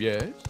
Yes?